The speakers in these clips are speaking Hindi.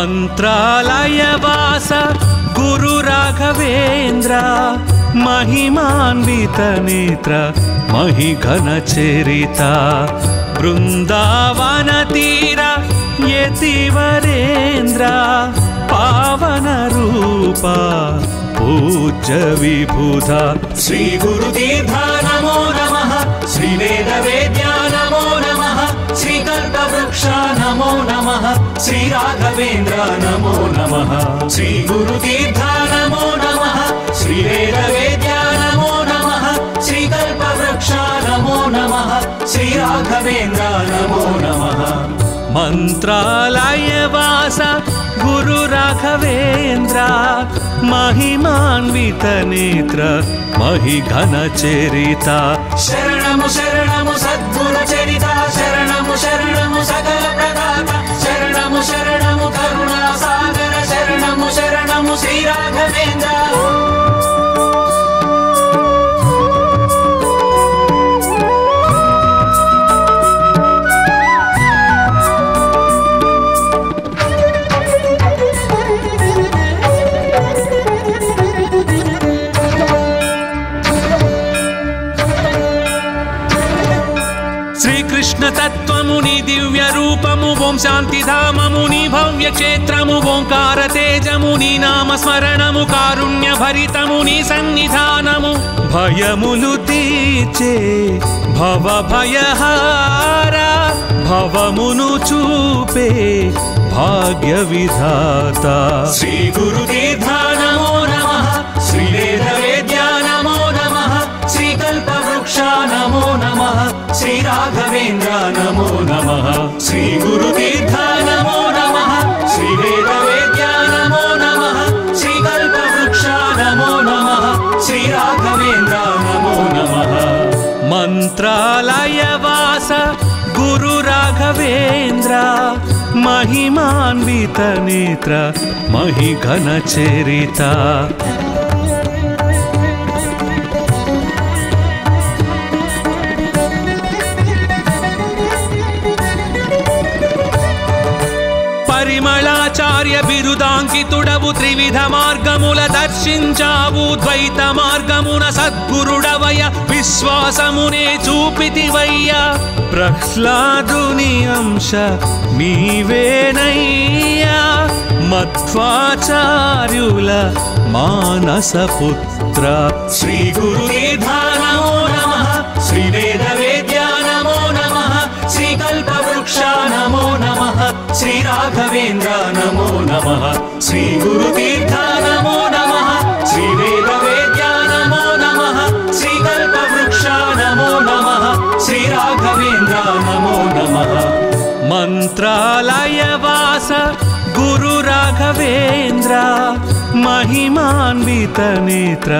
मन्त्रालयवास गुरुराघवेन्द्र महिमान्वितनेत्र महिघनचरिता बृन्दावनतीर यतिवरेन्द्र पावनरूपा पूज्य विबुधा श्रीगुरुतीर्था नमो नमः श्रीवेदवेद्या नमो नमः नमो नमः। श्रीराघवेन्द्र नमो नमः। श्रीगुरुगीर्था नमो नमः। श्रीवेदवेद्या नमो नमः। श्रीकल्पवृक्षा नमो नमः। श्रीराघवेन्द्रा नमो नमः। मन्त्रालाय वास गुरुराघवेन्द्रा महिमान्वितनेत्र महि घनचरिता शरणचरिता శరణము శరణము సకల ప్రదాత శరణము శరణము కరుణా సాగర శరణము శరణము శ్రీరాఘవేంద్ర दिव्यरूपमु ॐ शान्तिधाममुनि भव्यक्षेत्रमु ओङ्कार तेजमुनि नामस्मरणमु कारुण्यभरितमुनि सन्निधानमु भयमुलु तीर्चे भवभयहारा भवमुनु चूपे भाग्यविधाता। श्रीगुरुदीर्धा श्री राघवेन्द्र नमो नमः। श्री गुरुतीर्थ नमो नमः। श्री वेदवेद्या नमो नमः। श्री कल्पवृक्ष नमो नमः। श्री राघवेन्द्र नमो नमः। मन्त्रालयवास, गुरु राघवेन्द्र महिमान्वितनेत्र महि घनचरिता బిరుదాంకితుడవు త్రివిధ మార్గముల దర్శించావు ద్వైత మార్గమున సద్గురుడవయ విశ్వాసమునే చూపితివయ్య ప్రహ్లాదుని అంశ నీవేనయ్యా మధ్వాచార్యుల మానస పుత్ర శ్రీ గురుతీర్థ राघवेन्द्र नमो नमः। श्रीगुरुतीर्था नमो नमः। श्रीवेदवेद्या नमो नमः। श्रीकल्पवृक्षा नमो नमः। श्रीराघवेन्द्र नमो नमः। मन्त्रालयवास गुरुराघवेन्द्र महिमान्वितनेत्र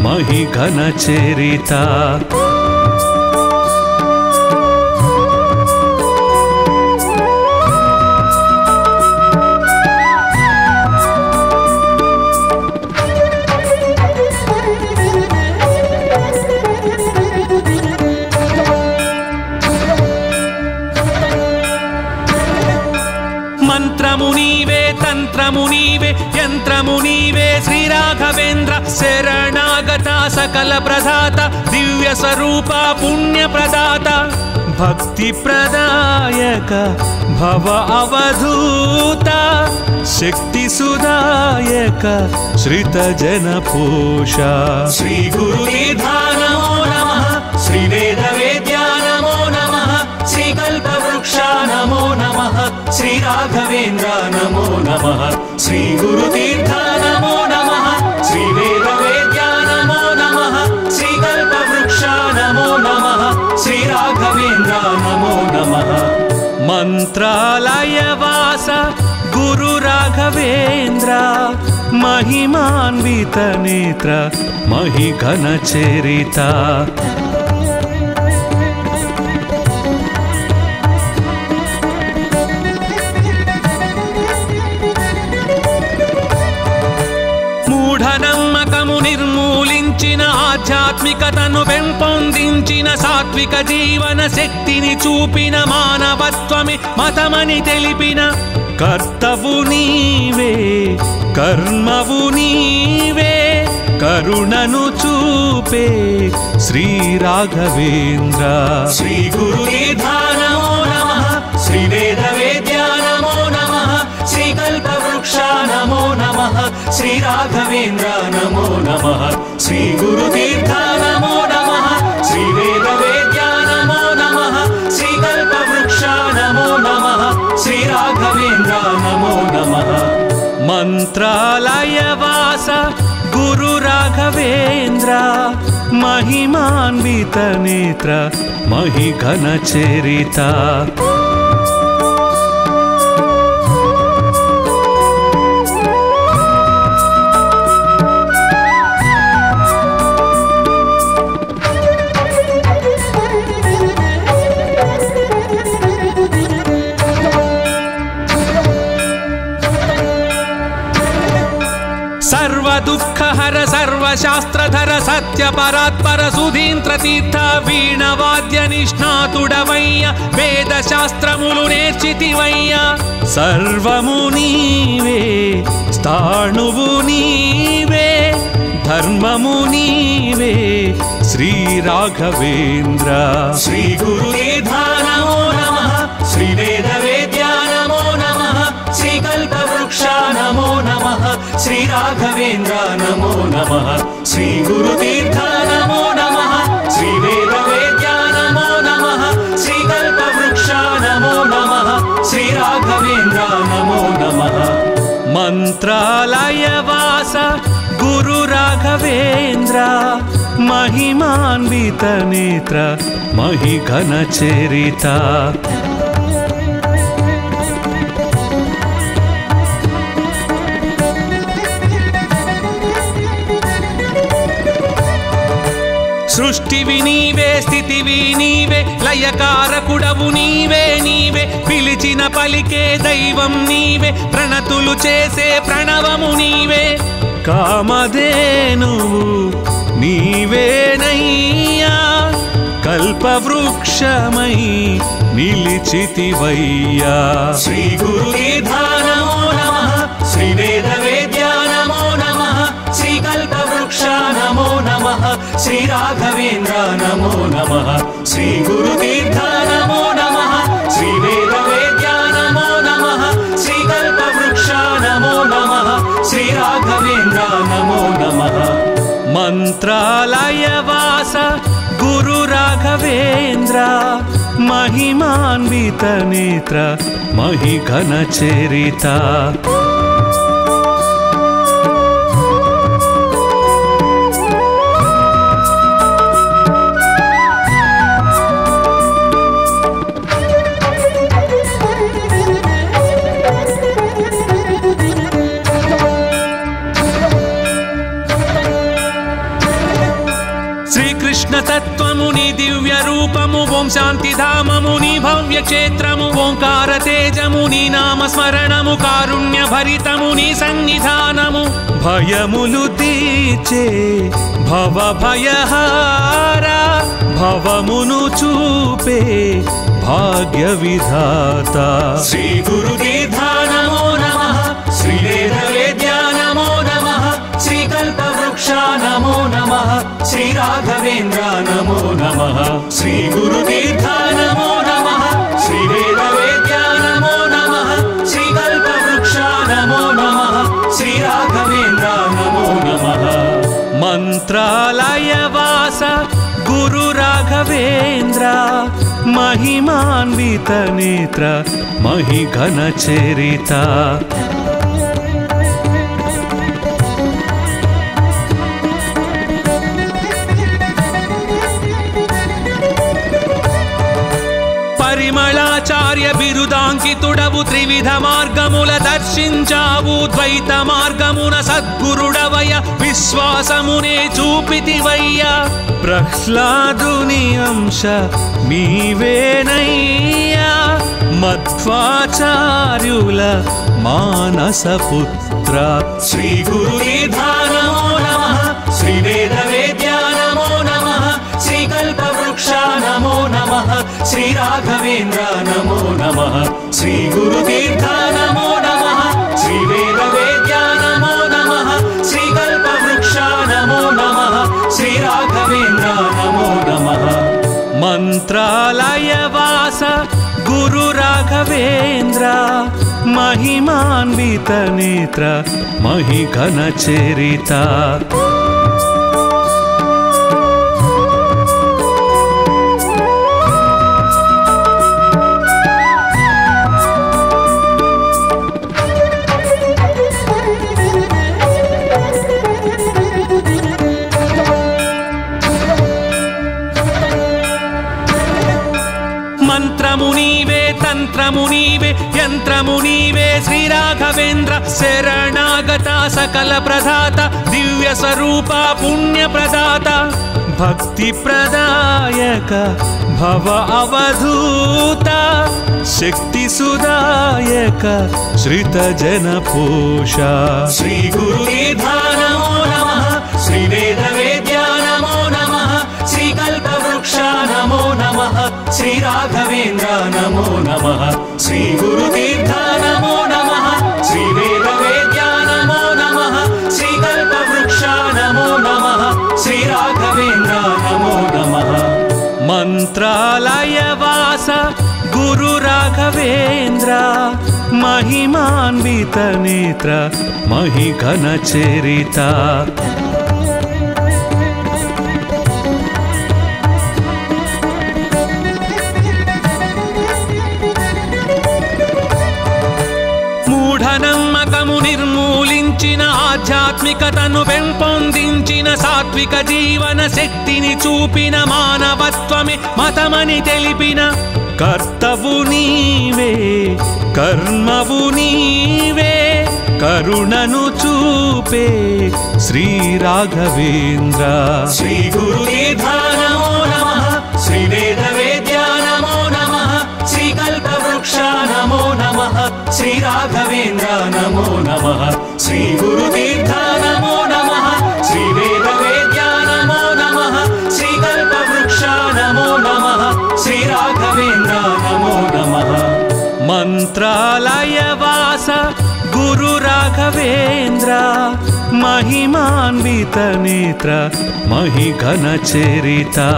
महि घनचरिता यन्त्रमुनीवे यन्त्रमुनीवे, श्रीराघवेन्द्र, शरणागता सकल सकलप्रदाता, दिव्यस्वरूपा, पुण्यप्रदाता, भक्तिप्रदायक, भव अवधूता, शक्तिसुदायक, श्रितजनपोषा। श्रीगुरुनिधा नमो नमः श्रीवेदवेद्या नमो नमः श्रीकल्पवृक्षा नमो नमः। श्री राघवेन्द्र नमो नमः। श्री गुरुतीर्थ नमो नमः। श्री वेदवेद्या नमो नमः। श्री कल्पवृक्ष नमो नमः। श्री राघवेन्द्र नमो नमः। मन्त्रालयवास गुरु राघवेन्द्र महिमान्वितनेत्र महि घनचरिता ఆధ్యాత్మికతను పెంపొందించిన సాత్విక జీవన శక్తిని చూపిన మానవత్వమి మతమని తెలిపిన కర్తవు నీవే కర్మవు నీవే కరుణను చూపే శ్రీ రాఘవేంద్ర. శ్రీ గురుదీర్ఘా श्री राघवेन्द्र नमो नम। श्री गुरुतीर्थ नमो नम। श्री वेद वेद्या नमो नमः। श्री कल्पवृक्ष नमो नम। श्री राघवेन्द्र नमो नमः। मन्त्रालयवास गुरु राघवेन्द्र महिमान्वितनेत्र महि घनचरिता సర్వశాస్త్రధర సత్య పరాత్పర సుధీంద్ర తీర్థ వీణవాద్య నిష్ణాతుడవయ్య వేద శాస్త్రములు నేర్చితివయ్య సర్వము నీవే స్థాణువు నీవే ధర్మము నీవే శ్రీ రాఘవేంద్ర శ్రీ గురుదీర్ఘా నమో नमो नमः। श्रीराघवेन्द्र नमो नमः। श्रीगुरुतीर्थ नमो नमः। श्रीवेदवेद्या नमो नमः। श्रीकल्पवृक्ष नमो नमः। श्रीराघवेन्द्र नमो नमः। मन्त्रालयवास गुरुराघवेन्द्र महिमान्वितनेत्र महि घनचरिता సృష్టివి నీవే స్థితివి నీవే లయకారకుడవు నీవే నీవే. పిలిచిన పలికే దైవం నీవే ప్రణతులు చేసే ప్రణవము నీవే. కామధేనువు నీవేనయ్యా కల్పవృక్షమై నిలిచితివయ్యా. శ్రీ గురుదీర్ఘా श्री राघवेन्द्र, नमो नमः। श्रीगुरुतीर्थ नमो नमः। श्रीवेदवेद्या नमो नमः। श्रीकल्पवृक्ष नमो नमः। श्रीराघवेन्द्र नमो नमः। मन्त्रालयवास गुरुराघवेन्द्र महिमान्वितनेत्र महि घनचरिता శాంతి ధామముని భవ్య క్షేత్రము ఓంకార తేజముని నామ స్మరణము కారుణ్య భరితముని సన్నిధానము. భయములు తీర్చే భవ భయహార భవమును చూపే భాగ్య విధాత. శ్రీ గురుదీర్ఘా నమో నమః శ్రీ వేద నమో నమః శ్రీ కల్పవృక్షా నమో నమః శ్రీ రాఘవేంద్ర నమో. నమః శ్రీ గురుదీర్ఘా రాఘవేంద్ర మహిమాన్విత నేత్ర మహిఘన చరిత. పరిమళాచార్య బిరుదాంకితుడవు త్రివిధ మార్గముల దర్శించావు. ద్వైత మార్గమున సద్గురుడవయ విశ్వాసమునే చూపితివయ్యా. प्रह्लादुनि अंश वेण मध्वाचार्युल मानसपुत्र। श्रीगुरुदीर्धा नमः श्रीवेदवेद्या नमो नमः श्रीकल्पवृक्षा नमो नमः श्रीराघवेन्द्र नमो नमः श्रीगुरुदीर्घा नमः लालय वास गुरु मन्त्रालयवास गुरुराघवेन्द्र महिमान्वितनेत्र महि घनचरिता मुनी वे श्री राघवेन्द्र शरणागता सकल प्रदाता सकलप्रदाता दिव्यस्वरूपा पुण्यप्रदाता, भक्तिप्रदायक, भव अवधूता शक्ति सुधा श्रित जन पोषा। श्री श्रीगुरुनिधा नमो नम नमः श्रीवेदवेद्या नमो नम नमः श्रीकल्पवृक्षा नमो नम श्री राघवेन्द्र नमो नम श्री गुरु అలయవాస గురు రాఘవేంద్ర మహిమాన్విత నేత్ర మహి ఘన చరిత నిర్మూలించిన ఆధ్యాత్మికతను పెంపొందించిన సా సాత్విక జీవన శక్తిని చూపిన మానవత్వమే మతమని తెలిపిన కర్తవు నీవే కర్మవు నీవే కరుణను చూపే శ్రీ రాఘవేంద్ర. శ్రీ గురు నమో నమ శ్రీ వేద వేద్యా నమో నమ శ్రీ కల్పవృక్ష నమో నమ శ్రీ రాఘవేంద్ర నమో నమ శ్రీ గురుదీర్ఘ राघवेन्द्र महिमान्वितनेत्र महि घनचरिता।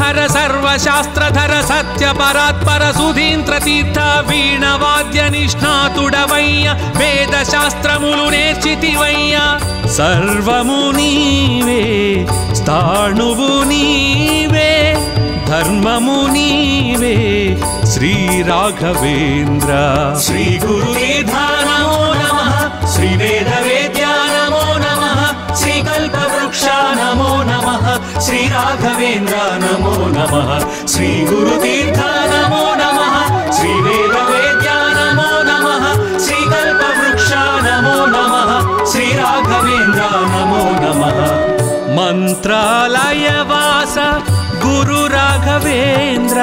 हर सर्वशास्त्रधर सत्यपरात्पर सुधीन्द्रतीर्थ वीणवाद्य निष्णातुडवय्य वेदशास्त्रमुलु नेर्चितिवय्य सर्वमु नीवे स्थाणुवु नीवे धर्ममु नीवे श्री श्रीगुरुतीर्था नमो नमः श्रीवेदवेद्या नमो नमः श्रीकल्पवृक्षा नमो नमः। श्री राघवेन्द्र, नमो नम। श्री श्रीगुरुतीर्थ नमो नम। नमः श्रीवेदवेद्या नमो नमः। श्रीकल्पवृक्ष नमो नम। श्री राघवेन्द्र, नमो नमः। मन्त्रालयवास गुरुराघवेन्द्र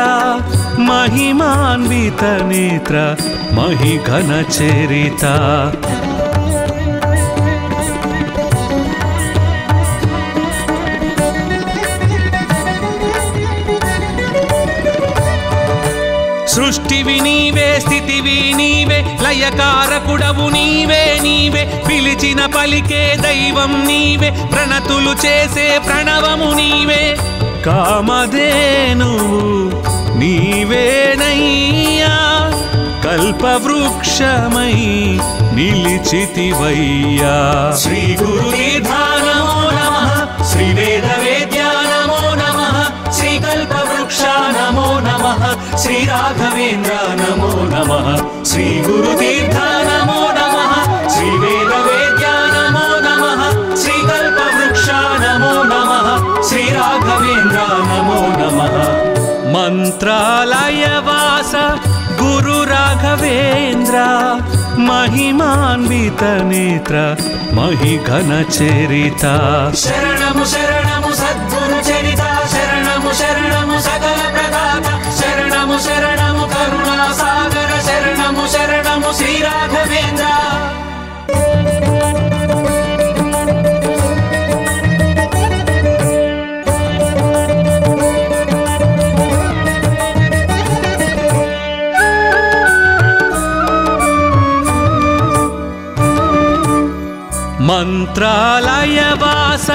महिमान्वितनेत्र महि घनचरिता సృష్టివి నీవే స్థితివి నీవే లయకారకుడవు నీవే నీవే. పిలిచిన పలికే దైవం నీవే ప్రణతులు చేసే ప్రణవము నీవే. కామధేనువు నీవేనయ్యా కల్పవృక్షమై నిలిచితివయ్యా. శ్రీ గురు నమో నమ శ్రీ వేద వేద్యా నమో నమ శ్రీ కల్పవృక్ష నమో నమ. श्री राघवेन्द्र नमो नमः। श्रीगुरुतीर्थ नमो नमः। श्रीवेदवेद्या नमो नमः। श्रीकल्पवृक्ष नमो नमः। श्रीराघवेन्द्र नमो नमः। राघवेन्द्र गुरुराघवेन्द्र महिमान्वितनेत्र महि घनचरिता शरणमु शरण। శరణము శరణము కరుణా సాగర శరణము శరణము శ్రీ రాఘవేంద్ర मन्त्रालयवास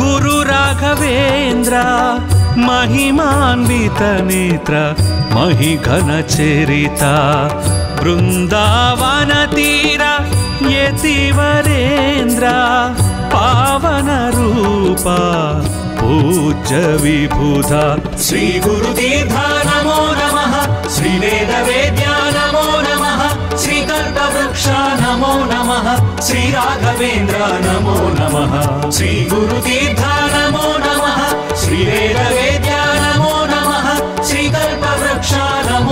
गुरु महि कनचरिता वृन्दावनतीरा यति वरेन्द्रा पावनरूपा पूज्य विभूता श्रीगुरुकीधा नमो नमः। श्रीवेदवेद्या नमो नमः। श्रीकण्डवृक्षा नमो नमः। श्रीराघवेन्द्रा नमो नमः। श्रीगुरुकी ध्या नमो नमः। श्रीवेद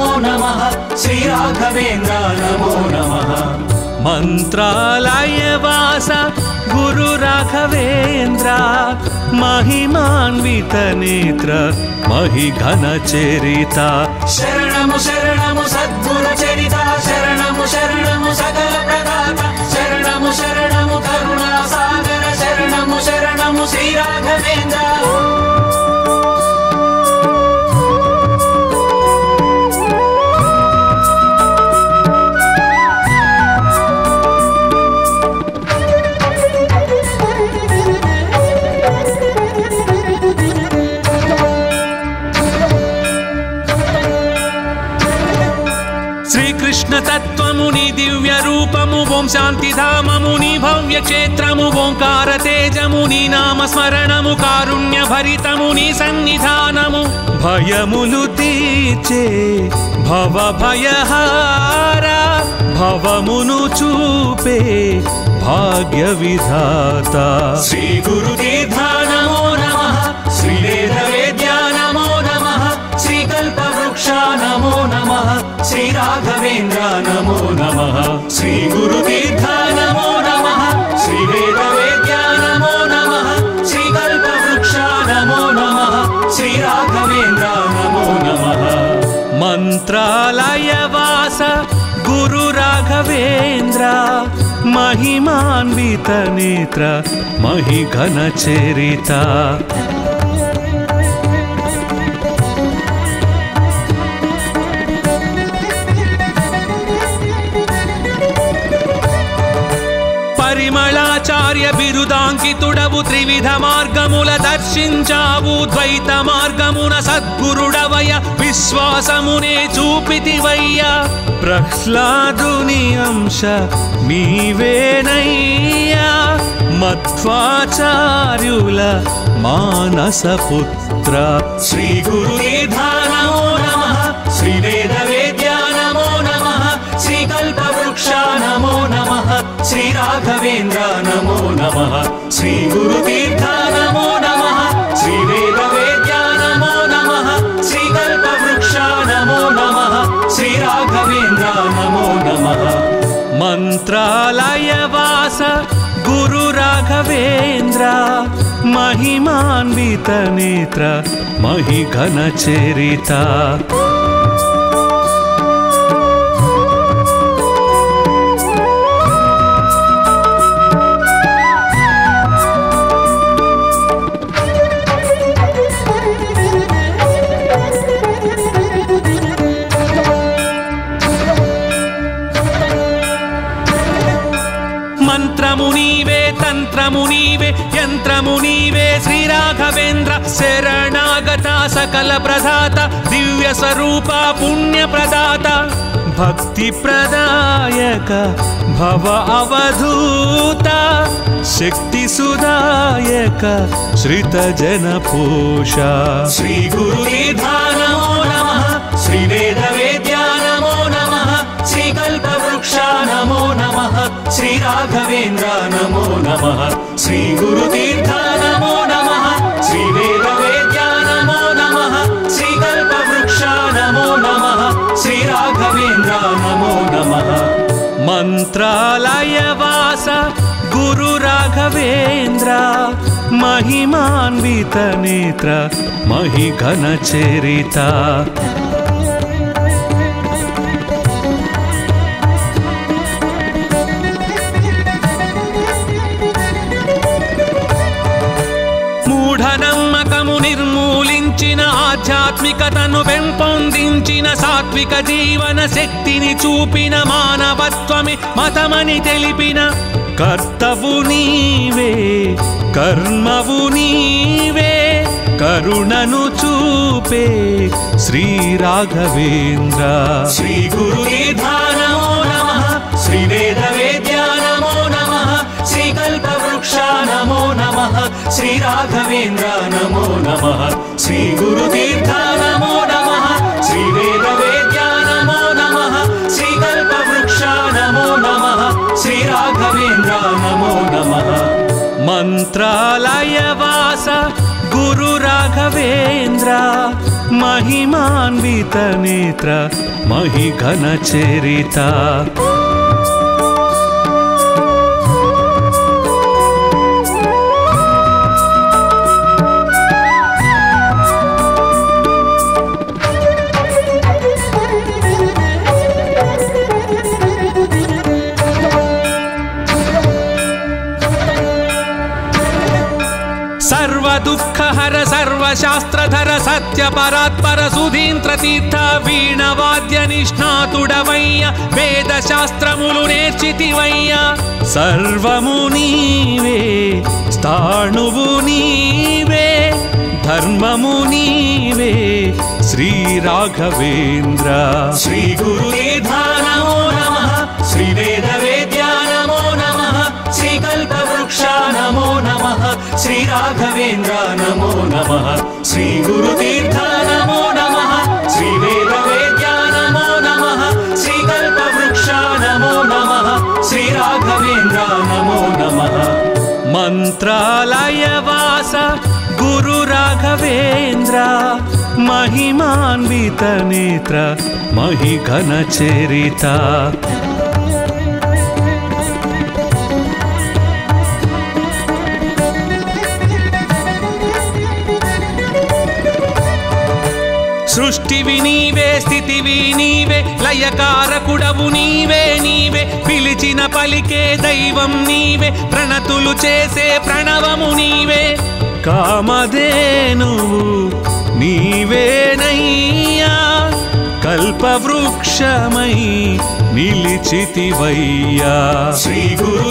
నమో నమ. శ్రీ రాఘవేంద్ర నమో నమ. మంత్రాలయవాస గురు రాఘవేంద్ర. మహిమాన్విత నేత్ర మహి ఘన చరిత. శరణము శరణము సద్గురు చరిత. శరణము శరణము సకల ప్రదాత. శరణము శరణము కరుణా సాగర శరణము శరణము శ్రీ రాఘవేంద్ర. దివ్య రూపము ఓం శాంతి ధామముని భవ్య క్షేత్రము ఓంకార తేజముని నామ స్మరణము కారుణ్య భరితముని సన్నిధానము. భయములు తీర్చే భవ భయహార భవమును చూపే భాగ్య విధాత శ్రీ గురుతీర్థ राघवेन्द्र नमो। नमः श्रीगुरुतीर्थ नमो। नमः श्रीवेदवेद्या नमो। नमः श्रीकल्पवृक्षा नमो। नमः श्रीराघवेन्द्र नमो। नमः मन्त्रालयवास गुरुराघवेन्द्र महिमान्वितनेत्र महि घनचरिता పరిమళాచార్య బిరుదాంకితుడవు త్రివిధ మార్గముల దర్శించావు ద్వైత మార్గమున సద్గురుడవయ విశ్వాసమునే చూపితివయ్యా ప్రహ్లాదుని అంశ నీవేనయ్యా మధ్వాచార్యుల మానస పుత్ర శ్రీ గురుతీర్థ राघवेन्द्र नमो। नमः। श्रीगुरुतीर्थ नमो नमः। श्रीवेदवेद्या नमो नमः। श्रीकल्पवृक्षा नमो नमः। श्रीराघवेन्द्र नमो नमः मन्त्रालयवास गुरुराघवेन्द्र महिमान्वितनेत्र महि घनचरिता सकलप्रधाता प्रदाता पुण्यप्रदाता भक्तिप्रदायक भव अवधूता, शक्ति सुधाय श्रित जन पोषा। श्री गुरु नमो नमः श्रीवेदवेद्या नमो नमः श्रीकल्पवृक्षा नमो नमः श्रीराघवेन्द्र नमो नमः। श्रीगुरुतीर्था मन्त्रालयवास गुरुराघवेन्द्र महिमान्वितनेत्र महि घनचरिता। ఆధ్యాత్మికతను పెంపొందించిన సాత్విక జీవన శక్తిని చూపిన మానవత్వమే మతమని తెలిపిన కర్తవు నీవే కర్మవు నీవే కరుణను చూపే శ్రీ రాఘవేంద్ర. శ్రీ గురు నమ శ్రీ నమో నమ రాఘవేంద్ర నమో నమ శ్రీ గురుదీర్థ मन्त्रालयवास गुरुराघवेन्द्र महिमान्वितनेत्र महि घनचरिता। సర్వశాస్త్రధర సత్య పరాత్పర సుధీంద్ర తీర్థ వీణవాద్య నిష్ణాతుడవయ్య వేద శాస్త్రములు నేర్చితివయ్య సర్వము నీవే స్థాణువు నీవే ధర్మము నీవే శ్రీ రాఘవేంద్ర श्रीगुरुतीर्थ नमो नमः श्रीवेदवेद्या श्रीगणेशा नमो नमः। श्रीराघवेन्द्र नमो नमः। श्रीगुरुतीर्थ नमो नमः। श्रीवेदवेद्या नमो नमः। श्रीकल्पवृक्षा नमो नमः। श्रीराघवेन्द्र नमो नमः। मन्त्रालयवास गुरुराघवेन्द्र महिमान्वितनेत्र महि घनचरिता స్థితివి నీవే స్థితివి నీవే లయకారకుడవు నీవే నీవే. పిలిచిన పలికే దైవం నీవే ప్రణతులు చేసే ప్రణవము నీవే. కామధేనువు నీవేనయ్యా కల్పవృక్షమై నిలిచితివయ్యా. శ్రీ గురు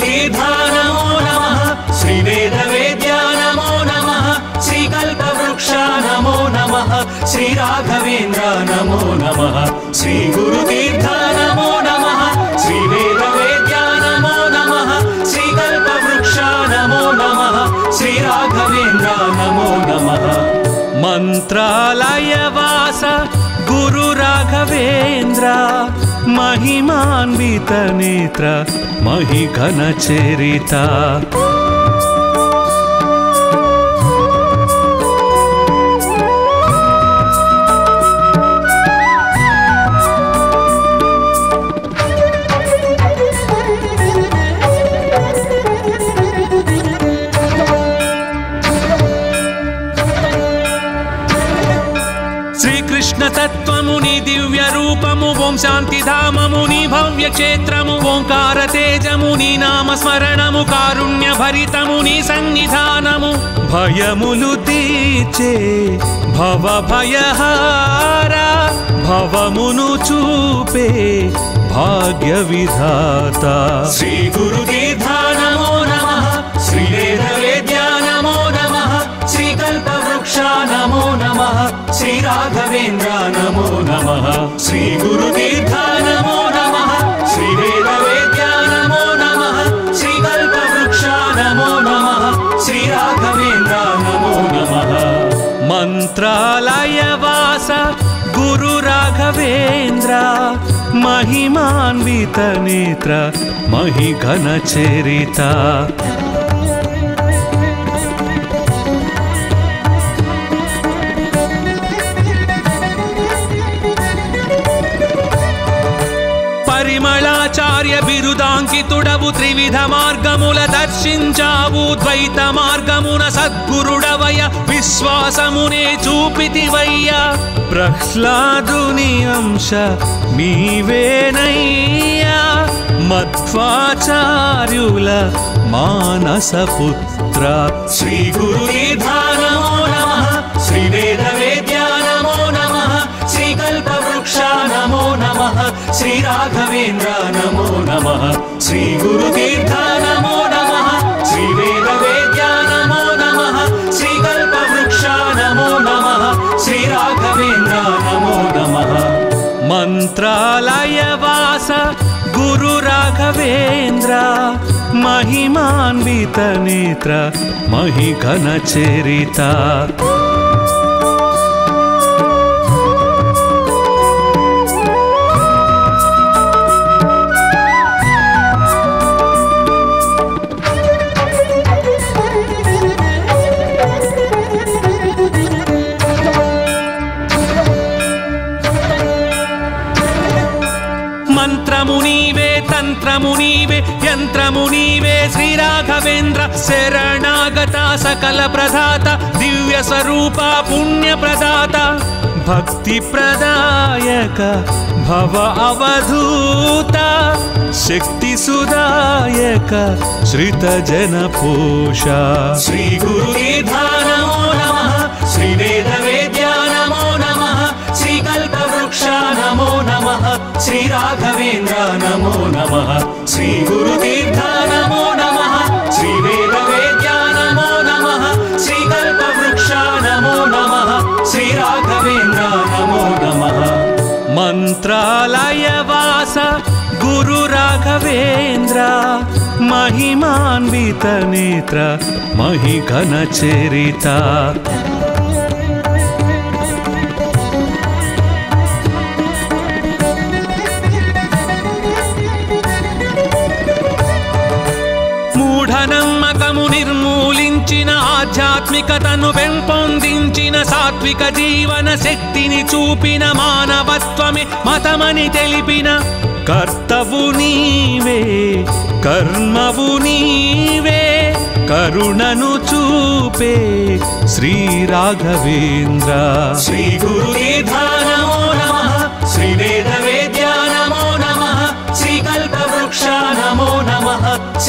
श्री राघवेन्द्र नमो नम। श्री श्रीगुरुतीर्थ नमो नमः। श्रीवेदवेद्या नमो नमः। श्रीकल्पवृक्ष नमो नम। श्री राघवेन्द्र नमो नमः। मन्त्रालयवास गुरुराघवेन्द्र महिमान्वितनेत्र महि घनचरिता शान्तिधाममुनि भव्यक्षेत्रमु ओङ्कार तेजमुनि नामस्मरणमु कारुण्यभरितमुनि सन्निधानमु भयमुलु तीर्चे भव भयहारा भवमुनु चूपे भाग्यविधाता। श्रीगुरुदेव नमः। श्री गुरुतीर्था नमो। नमः श्री वेदवेद्या नमो। नमः श्री कल्पवृक्षा नमो। नमः श्री राघवेन्द्र नमो। नमः मन्त्रालयवास गुरु राघवेन्द्र దివ్య బిరుదాంకితుడవు త్రివిధ మార్గముల దర్శించావు ద్వైత మార్గమున సద్గురుడవయ విశ్వాసమునే చూపితివయ్యా ప్రహ్లాదుని అంశ నీవేనయ్యా మధ్వాచార్యుల మానసపుత్ర శ్రీ గురునిధా नमः। श्री राघवेन्द्र, नमो नम। श्री गुरुतीर्थ, नमो नम। श्री वेदवेद्या, नमो नम। श्री कल्पवृक्षा, नमो नम। श्री राघवेन्द्र, नमो नमः। मन्त्रालयवास, गुरु राघवेन्द्र। महिमान्वितनेत्र महि घनचरिता। राघवेन्द्र शरणागता सकल प्रदाता सकलप्रदाता दिव्यस्वरूपा पुण्यप्रदाता भक्तिप्रदायक भव अवधूता शक्ति सुधा श्रित जन पोषा श्री गुरु नमो नमः वेद्या नमो नमः श्रीकल्पवृक्षा नमो नमः श्रीराघवेन्द्र नमो नमः श्रीगुरुतीर्था नमो मन्त्रालयवास गुरुराघवेन्द्र महिमान्वितनेत्र महि घनचरिता। ఆధ్యాత్మికతను పెంపొందించిన సాత్విక జీవన శక్తిని చూపిన మానవత్వమే మతమని తెలిపిన కర్తవు నీవే కర్మవు నీవే కరుణను చూపే శ్రీ రాఘవేంద్ర. శ్రీ గురు నమో నమ శ్రీ వేద వేద్యా నమో నమ శ్రీ కల్పవృక్షా నమో నమ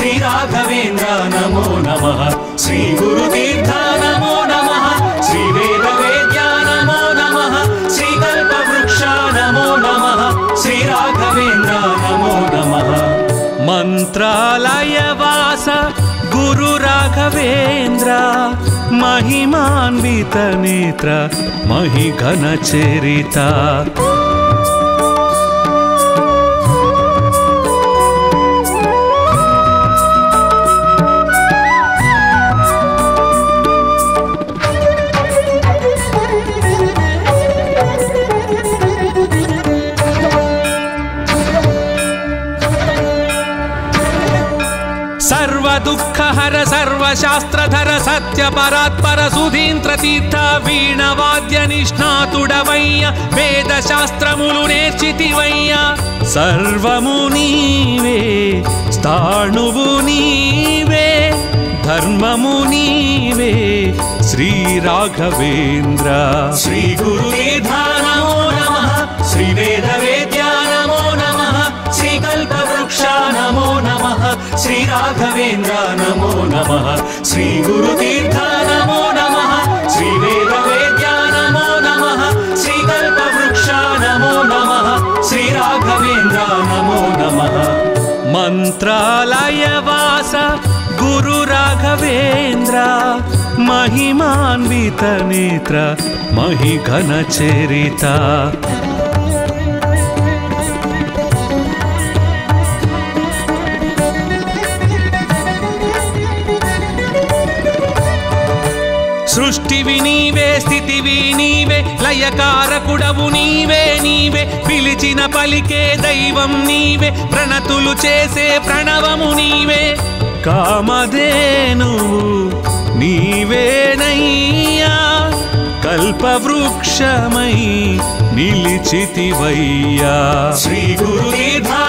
श्री राघवेन्द्र, नमो नमः। श्रीगुरुतीर्थ नमो नमः। श्रीवेदवेद्या नमो नमः। श्रीकल्पवृक्ष नमो नमः। श्रीराघवेन्द्र नमो नमः। मन्त्रालयवास गुरुराघवेन्द्र महिमान्वितनेत्र महि घनचरिता शास्त्रधर सत्य परात्पर सुधीन्द्र तीर्थ वीणवाद्य निष्णातुडवय्य वेदशास्त्रमुलु नेर्चितिवయ్య सर्वमु नीवे स्थाणुवु नीवे धर्ममु नीवे श्रीराघवेन्द्र। श्रीगुरुनिधा श्रीमोक्षा नमो नमः। श्रीराघवेन्द्र नमो नमः। श्रीगुरुतीर्थ नमो नमः। श्रीवेदवेद्या नमो नमः। श्रीकल्पवृक्ष नमो नमः। श्रीराघवेन्द्र नमो नमः। मन्त्रालयवास गुरुराघवेन्द्र महिमान्वितनेत्र महि घनचरिता సృష్టివి నీవే స్థితివి నీవే లయకారకుడవు నీవే నీవే. పిలిచిన పలికే దైవం నీవే ప్రణతులు చేసే ప్రణవము నీవే. కామధేనువు నీవేనయ్యా కల్పవృక్షమై నిలిచితివయ్యా. శ్రీ గురుదీర్ఘానమో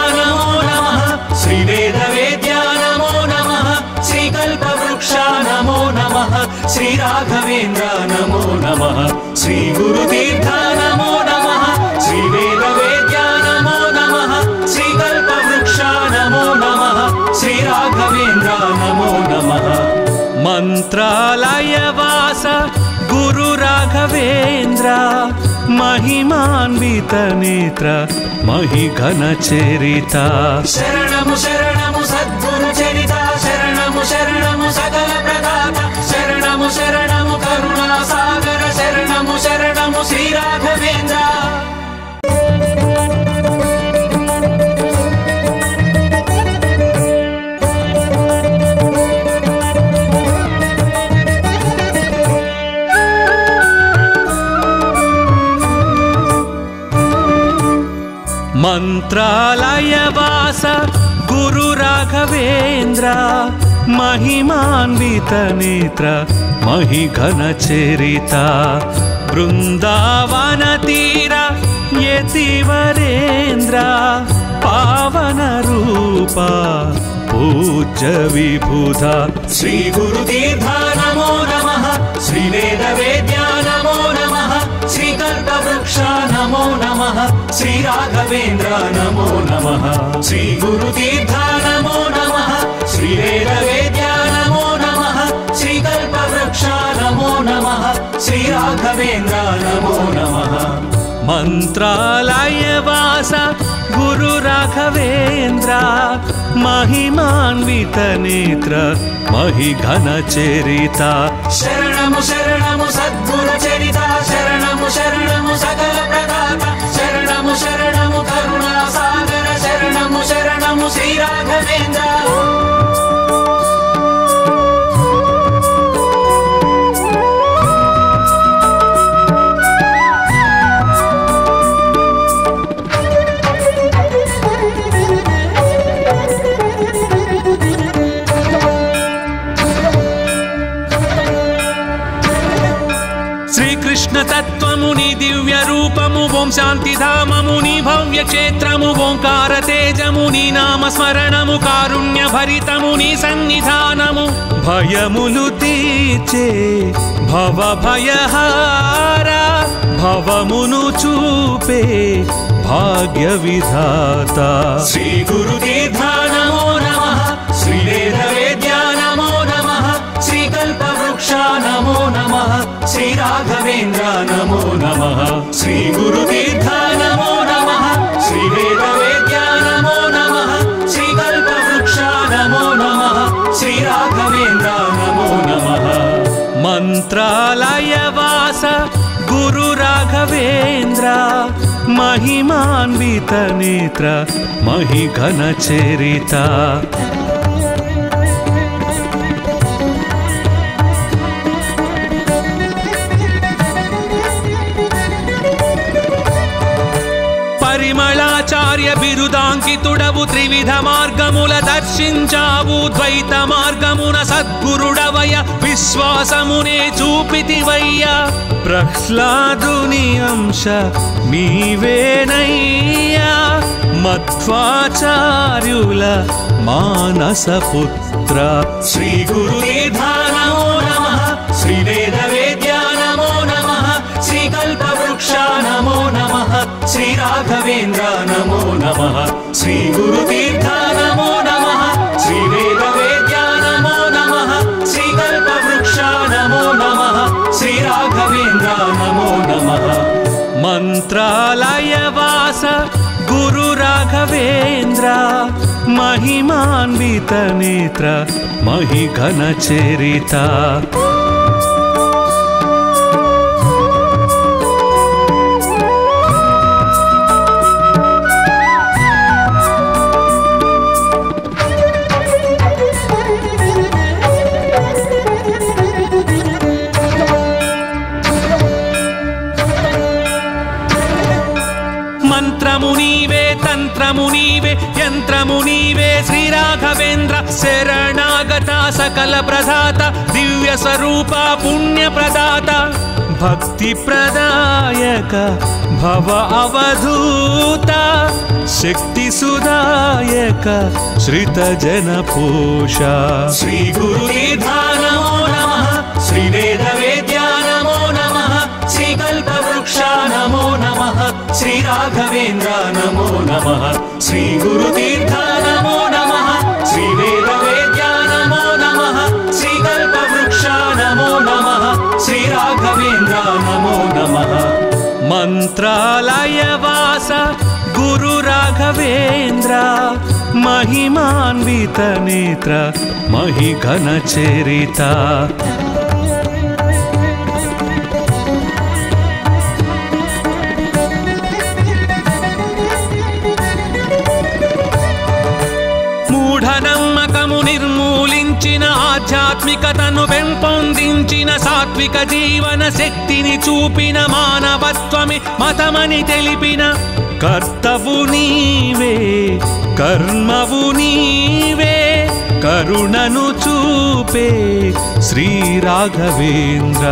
श्री राघवेन्द्र नमो नमः। श्री गुरुतीर्थ नमो नमः। श्री वेद वेद्या नमो नमः। श्री कल्पवृक्ष नमो नमः। श्री राघवेन्द्र नमो नमः। मन्त्रालयवास, गुरु राघवेन्द्र महिमान्वितनेत्र महि घनचरिता शरणमु शरण। मन्त्रालयवास गुरुराघवेन्द्र महिमान्वितनेत्र महि घनचरिता वृन्दावनतीरा यति पावनरूपा पूज्य विभुधा श्रीगुरुदीधा नमो नमः श्रीवेदवेद्या नमो नमः श्रीकल्पवृक्षा नमो नमः। श्रीराघवेन्द्र नमो नमः। श्रीगुरुतीर्थ नमो नमः। श्रीवेदवेद्या नमो नमः। श्रीकल्पवृक्षा नमो नमः। श्रीराघवेन्द्र नमो नमः। मन्त्रालाय वास गुरुराघवेन्द्रा महिमान्वितनेत्र महि घनचरिता शरणमु शरणमु सद्गुरुचरिता। शरणमु शरण करुणा शरणमु शरण शरणमु श्री राघवेंद्र रूपमु ओं क्षेत्र भव्यक्षेत्रमु ओङ्कार तेजमुनि नाम स्मरणमु कारुण्यभरितमुनि सन्निधानमु। भयमुलु तीर्चे भव भयहारा भवमुनु चूपे भाग्यविधाता। श्रीगुरुदीर्घा राघवेन्द्र नमो नमः। श्रीगुरुतीर्थ नमो नमः। श्रीवेदवेद्या नमो नमः। श्रीकल्पवृक्षा नमो नमः। श्रीराघवेन्द्र नमो नमः। मन्त्रालयवास गुरुराघवेन्द्र महिमान्वितनेत्र महि घनचरिता బిరుదాంకితుడవు త్రివిధ మార్గముల దర్శించావు. ద్వైత మార్గమున సద్గురుడవయ విశ్వాసమునే చూపితివయ్య. ప్రహ్లాదుని అంశ నీవేనయ్యా మధ్వాచార్యుల మానస పుత్ర శ్రీ గురు राघवेन्द्र नमो नम। नमः श्रीगुरुतीर्थ नमो नमः। श्रीवेदवेद्या नमो नम। नमः श्रीकल्पवृक्ष नमो नम। श्री राघवेन्द्र नमो नमः। मन्त्रालयवास गुरुराघवेन्द्र महिमान्वितनेत्र महि घनचरिता सकलप्रदात प्रदाता पुण्यप्रदाता, भक्तिप्रदायक, भव अवधूता, शक्ति सुधाय श्रित जन शक्तिसुदायक श्रितजनपूषा श्रीगुरुनिधा नमो नमः श्रीवेदवेद्या नमो नम नमः श्रीकल्पवृक्षा नमो नम, श्री राघवेन्द्र नमो नम नमः श्रीगुरुतीर्था लय गुरुराघवेन्द्र महिमान्वितनेत्र महि घनचरिता ఆధ్యాత్మికతను పెంపొందించిన సాత్విక జీవన శక్తిని చూపిన మానవత్వమి మతమని తెలిపిన కర్తవు నీవే కర్మవు నీవే కరుణను చూపే శ్రీ రాఘవేంద్ర.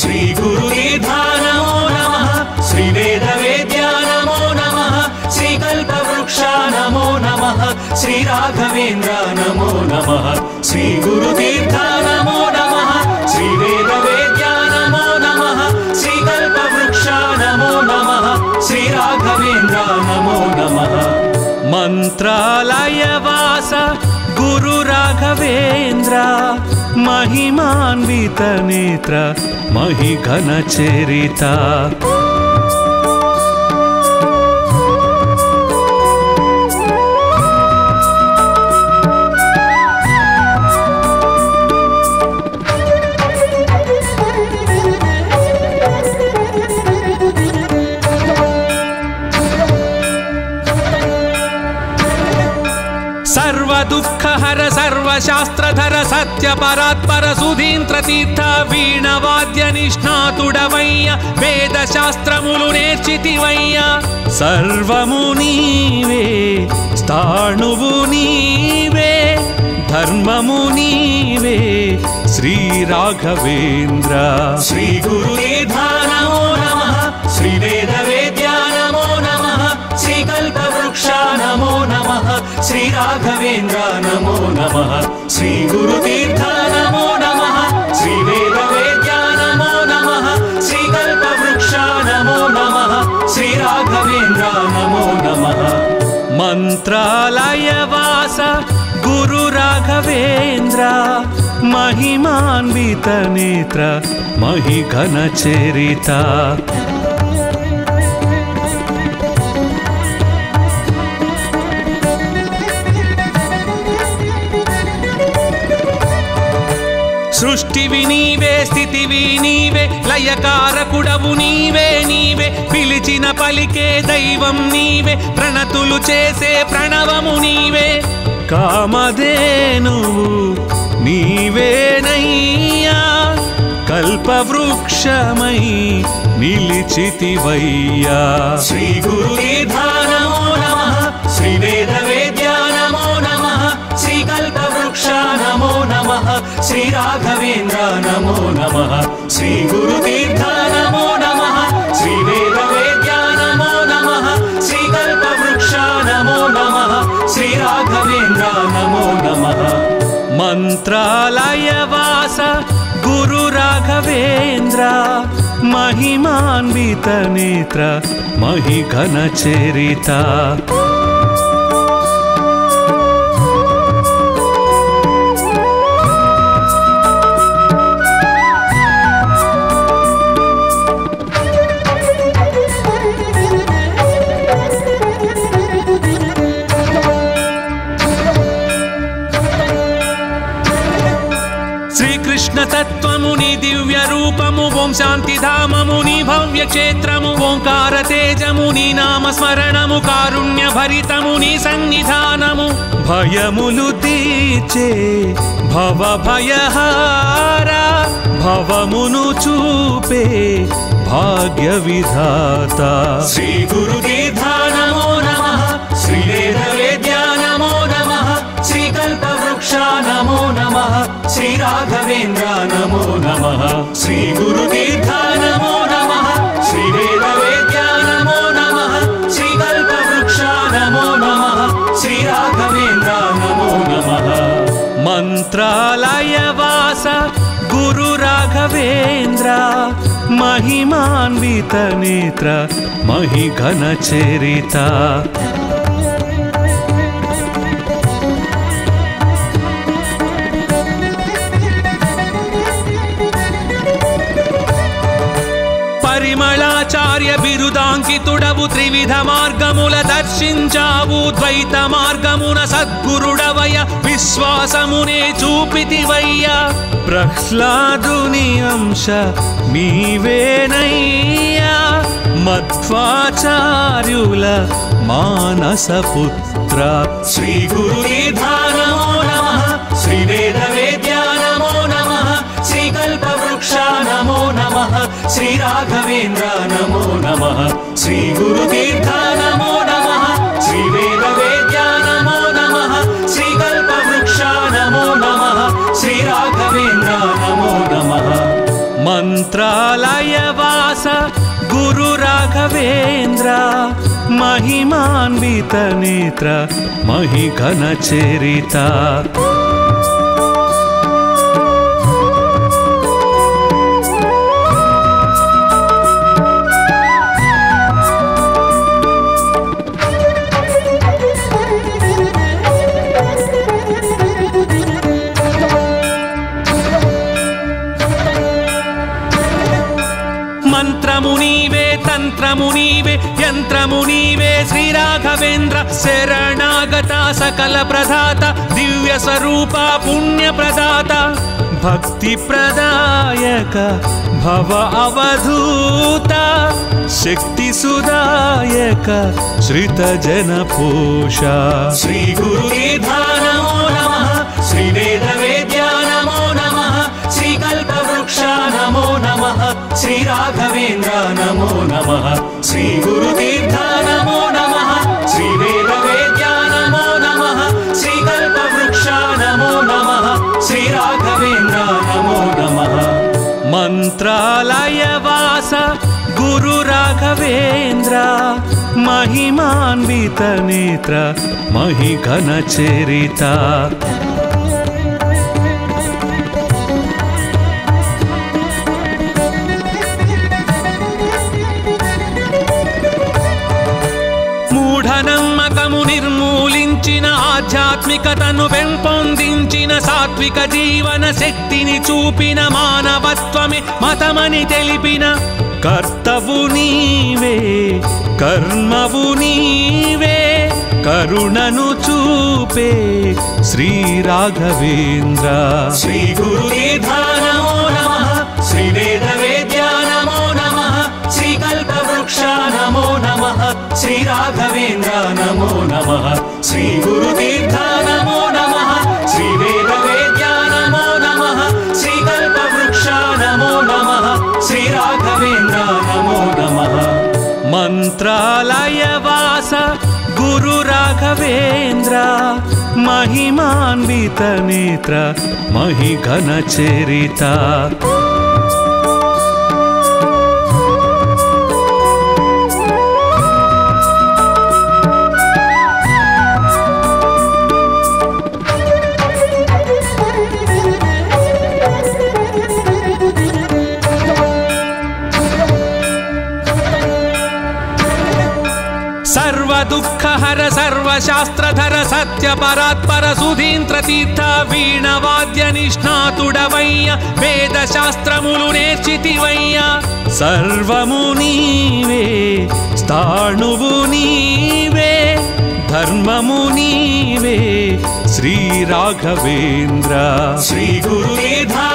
శ్రీ గురు శ్రీ వేద వేద్యా నమో నమ శ్రీ కల్పవృక్ష నమో నమ. श्री राघवेन्द्र, नमो नमः। श्रीगुरुतीर्थ नमो नमः। वेद्या नमो नमः। श्रीकल्पवृक्ष नमो नमः। श्रीराघवेन्द्र नमो नमः। मन्त्रालयवास गुरुराघवेन्द्र महिमान्वितनेत्र महि घनचरिता శాస్త్రధర సత్య పరాత్పర సుధీంద్ర తీర్థ వీణవాద్య నిష్ణాతుడవయ్య వేద శాస్త్రములు నేర్చితివయ్య సర్వము నీవే స్థాణువు నీవే ధర్మము నీవే శ్రీ రాఘవేంద్ర శ్రీ గురుదీర్ఘా राघवेन्द्र, नमो नम। श्री श्रीगुरुतीर्थ नमो नम। नमः श्रीवेदवेद्या नमो नमः। श्रीकल्पवृक्ष नमो नम। श्री राघवेन्द्र, नमो नमः। मन्त्रालयवास गुरुराघवेन्द्र महिमान्वितनेत्र महि घनचरिता సృష్టివి నీవే స్థితివి నీవే లయకారకుడవు నీవే నీవే. పిలిచిన పలికే దైవం నీవే ప్రణతులు చేసే ప్రణవము నీవే. కామధేనువు నీవేనయ్యా కల్పవృక్షమై నిలిచితివయ్యా. శ్రీ గురుధా राघवेन्द्र, नमो नमः। श्रीगुरुतीर्थ नमो नमः। श्रीवेदवेद्या नमो नमः। श्रीकल्पवृक्ष नमो नमः। श्रीराघवेन्द्र नमो नमः। मन्त्रालयवास गुरुराघवेन्द्र महिमान्वितनेत्र महि घनचरिता శాంతి ధామముని భవ్య క్షేత్రము ఓంకార తేజముని నామ స్మరణము కారుణ్య భరితముని సన్నిధానము. భయములు తీర్చే భవ భయహార భవమును చూపే భాగ్య విధాత శ్రీ గురుదీర్ఘా नमः श्रीराघवेन्द्र नमो नमः। श्रीगुरुतीर्थ नमो नमः। श्रीवेदवेद्या नमो नमः। श्रीकल्पवृक्ष नमो नमः। श्रीराघवेन्द्र नमो नमः। मन्त्रालयवास, गुरु राघवेन्द्र, महिमान्वित नेत्र महिघन चरिता। బిరుదాంకితుడవు త్రివిధ మార్గముల దర్శించావు ద్వైత మార్గమున సద్గురుడవయ విశ్వాసమునే చూపితివయ్యా ప్రహ్లాదుని అంశ నీవేనయ్యా మధ్వాచార్యుల మానసపుత్ర శ్రీ గురు శ్రీదే नमः। श्री राघवेन्द्र नमो नमः। श्री गुरुतीर्थ नमो नमः। श्री वेद वेद्या नमो नमः। श्री कल्पवृक्ष नमो नमः। श्री राघवेन्द्र नमो नमः। मन्त्रालयवास, गुरु राघवेन्द्र महिमान्वितनेत्र महि घनचरिता राघवेन्द्र शरणागता सकलप्रदाता दिव्यस्वरूपा पुण्यप्रदाता भक्तिप्रदायक भव अवधूता शक्तिसुदायक श्रितजनपोषा श्रीगुरुनिधा नमो नमः श्रीवेदवेद्या नमो नमः श्रीकल्पवृक्षा नमो नमः श्रीराघवेन्द्र नमो नमः श्रीगुरुतीर्था नमो మంత్రాలయవాస గురు రాఘవేంద్ర మహిమాన్విత నేత్ర మహిఘన చరిత. మూఢనమ్మకము నిర్మూలించిన ఆధ్యాత్మికతను పెంపొందించిన సా మానవిక జీవన శక్తిని చూపిన మానవత్వమే మతమని తెలిపిన కర్తవు నీవే కర్మవు నీవే కరుణను చూపే శ్రీ రాఘవేంద్ర. శ్రీ గురు నమో నమ శ్రీ వేద నమో నమ శ్రీ నమో నమ శ్రీ రాఘవేంద్ర నమో నమ శ్రీ గురు తీర్థ मन्त्रालयवास गुरुराघवेन्द्र महिमान्वितनेत्र महि घनचरिता సర్వశాస్త్రధర సత్య పరాత్పర సుధీంద్ర తీర్థ వీణ వాద్య నిష్ణాతుడవయ్య వేద శాస్త్రములు నేర్చితివయ్య సర్వము నీవే స్థాణువు నీవే ధర్మము నీవే శ్రీ రాఘవేంద్ర श्रीगुरुतीर्थ नमो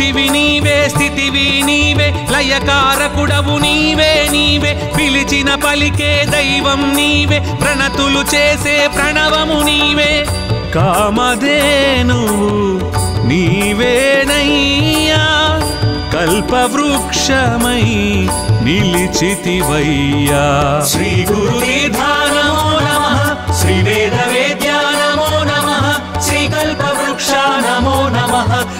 సృష్టివి నీవే స్థితివి నీవే లయకారకుడవు నీవే నీవే. పిలిచిన పలికే దైవం నీవే ప్రణతులు చేసే ప్రణవము నీవే. కామధేనువు నీవేనయ్యా కల్పవృక్షమై నిలిచితివయ్యా. శ్రీ గురుదీర్ఘానమో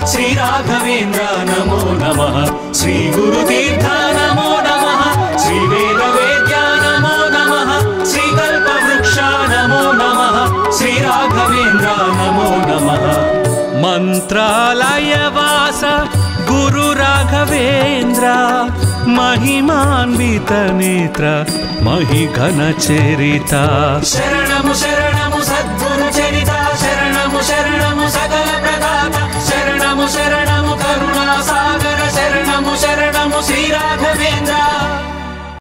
श्री राघवेन्द्र नमो नमः। श्री गुरुतीर्थ नमो नमः। श्री वेद वेद्या नमो नमः। श्री कल्पवृक्ष नमो नमः। श्री राघवेन्द्र नमो नमः। मन्त्रालयवास गुरु राघवेन्द्र महिमान्वितनेत्र महि घनचरिता शरणमु शरण।